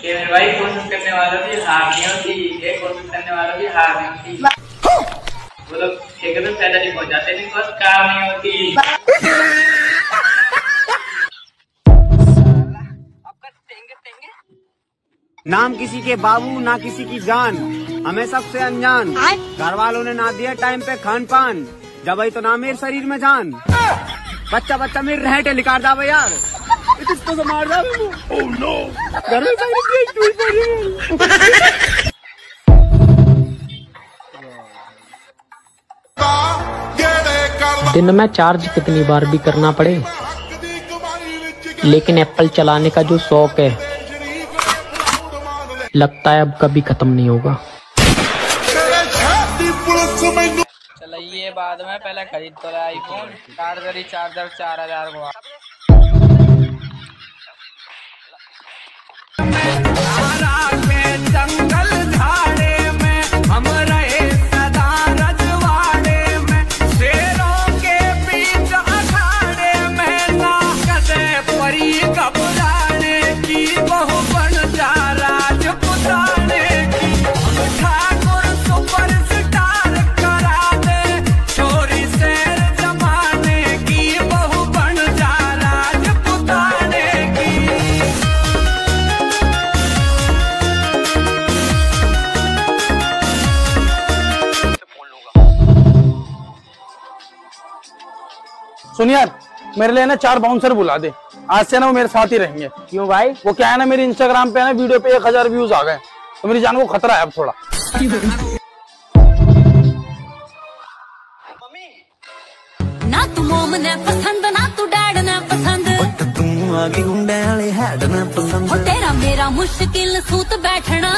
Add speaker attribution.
Speaker 1: कि मेरे भाई कोशिश करने वालों की हार नहीं होती ये कोशिश करने वालों की हार नहीं होती वो लोग ठेके पे पैदल ही पहुँच जाते हैं बस कार नहीं होती।
Speaker 2: नाम किसी के बाबू ना किसी की जान। हमें सबसे अनजान। घर वालों ने ना दिया टाइम पे खान पान जब तो ना मेरे शरीर में जान। बच्चा बच्चा मेरे रहटे लिकार दावे यार। इसको तो मार दावे ओह नो घर में सारी देख टूट पड़ी
Speaker 3: दिन में चार्ज कितनी बार भी करना पड़े। लेकिन एप्पल चलाने का जो शौक है लगता है अब कभी खत्म नहीं होगा।
Speaker 1: चलिए बाद में पहले खरीद तो रहा आईफोन चार्जर ही चार्जर चार हज़ार को
Speaker 4: सुनियार मेरे लिए ना चार बाउंसर बुला दे। आज से ना वो मेरे साथ ही रहेंगे।
Speaker 2: क्यों भाई?
Speaker 4: वो क्या है ना मेरे इंस्टाग्राम पे ना वीडियो पे एक हज़ार व्यूज़ आ गए। तो मेरी जान को खतरा है अब थोड़ा।
Speaker 5: ना तू मोम ने पसंद ना तू डैड ने पसंद।
Speaker 6: तू आगे गुंडे वाले ने पसंद। तेरा मेरा
Speaker 4: मुश्किल सूत बैठना।